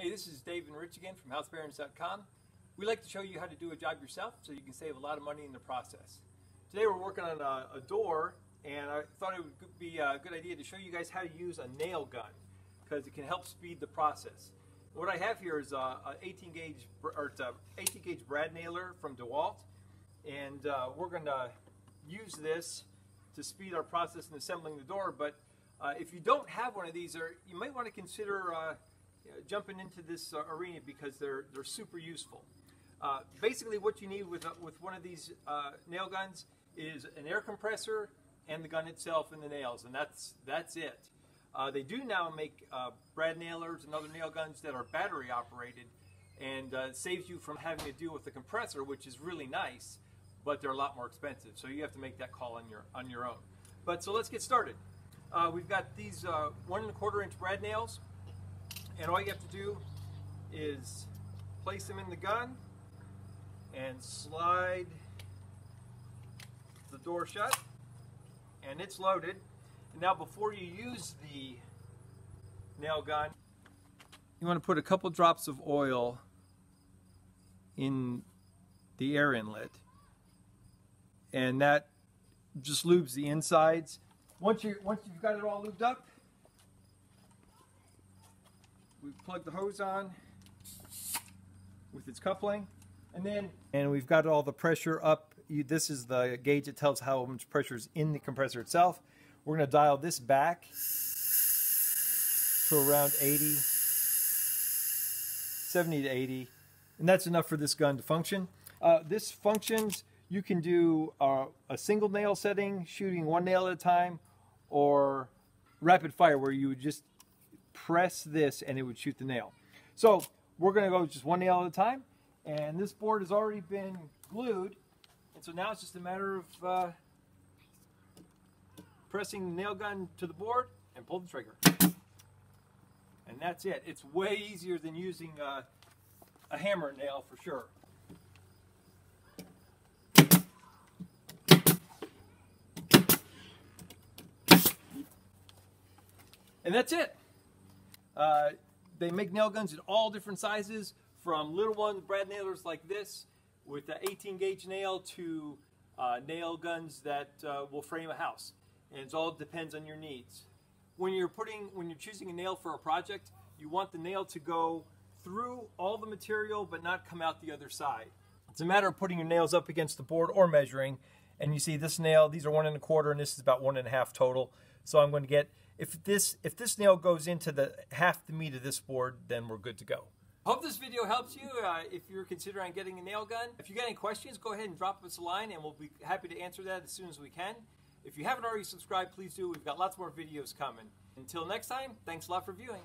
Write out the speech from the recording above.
Hey, this is Dave and Rich again from housebarons.com. We like to show you how to do a job yourself so you can save a lot of money in the process. Today we're working on a, a door and I thought it would be a good idea to show you guys how to use a nail gun because it can help speed the process. What I have here is a, 18 gauge or 18 gauge brad nailer from DeWalt and uh, we're going to use this to speed our process in assembling the door but uh, if you don't have one of these, or you might want to consider uh, jumping into this uh, arena because they're they're super useful. Uh, basically, what you need with uh, with one of these uh, nail guns is an air compressor and the gun itself and the nails, and that's that's it. Uh, they do now make uh, brad nailers and other nail guns that are battery operated, and saves you from having to deal with the compressor, which is really nice, but they're a lot more expensive. So you have to make that call on your on your own. But so let's get started. we've got these one and a quarter inch brad nails and all you have to do is place them in the gun and slide the door shut and it's loaded. And now before you use the nail gun, you want to put a couple drops of oil in the air inlet and that just lubes the insides. Once you once you've got it all lubed up, we plug the hose on with its coupling and then and we've got all the pressure up. You, this is the gauge that tells how much pressure is in the compressor itself. We're going to dial this back to around 80 70 to 80 and that's enough for this gun to function. Uh, this functions you can do uh, a single nail setting shooting one nail at a time or rapid fire where you would just press this and it would shoot the nail. So we're going to go just one nail at a time. And this board has already been glued. And so now it's just a matter of uh, pressing the nail gun to the board and pull the trigger. And that's it. It's way easier than using uh, a hammer nail for sure. And that's it. Uh, they make nail guns in all different sizes, from little ones, brad nailers like this, with an 18 gauge nail to uh, nail guns that uh, will frame a house. And it all depends on your needs. When you're putting, when you're choosing a nail for a project, you want the nail to go through all the material but not come out the other side. It's a matter of putting your nails up against the board or measuring. And you see this nail, these are one and a quarter, and this is about one and a half total. So I'm going to get if this if this nail goes into the half the meat of this board, then we're good to go. Hope this video helps you uh, if you're considering getting a nail gun. If you got any questions, go ahead and drop us a line and we'll be happy to answer that as soon as we can. If you haven't already subscribed, please do. We've got lots more videos coming. Until next time, thanks a lot for viewing.